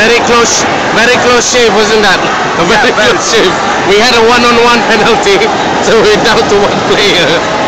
Very close, very close shave, wasn't that? A very Yeah, close shave. We had a one-on-one penalty, so we're down to one player.